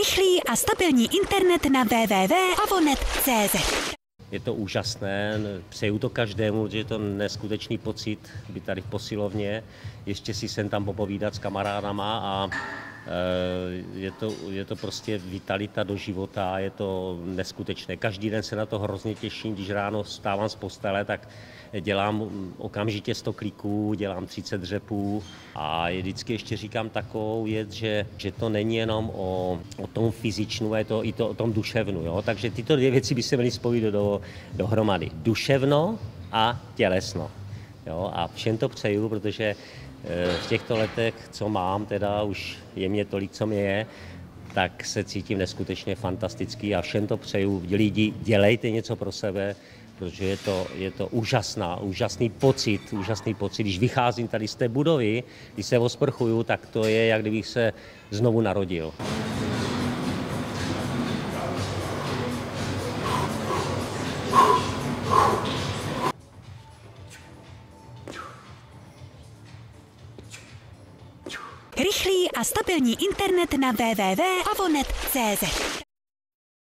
Rychlý a stabilní internet na www.avonet.cz Je to úžasné, přeju to každému, že je to neskutečný pocit být tady v posilovně, ještě si sem tam popovídat s kamarádama a je to, je to prostě vitalita do života, je to neskutečné. Každý den se na to hrozně těším, když ráno stávám z postele, tak dělám okamžitě 100 kliků, dělám 30 dřepů a vždycky ještě říkám takovou věc, že, že to není jenom o, o tom fyzičnu, je to i to o tom duševnu. Jo? Takže tyto dvě věci by se měly spojit do, dohromady. Duševno a tělesno. Jo? A všem to přeju, protože v těchto letech, co mám, teda už je mě tolik, co mě je, tak se cítím neskutečně fantastický a všem to přeju. Lidi, dělejte něco pro sebe, protože je to, je to úžasná, úžasný pocit, úžasný pocit. Když vycházím tady z té budovy, když se osprchuju, tak to je, jak kdybych se znovu narodil. Rychlý a stabilní internet na www.avonet.cz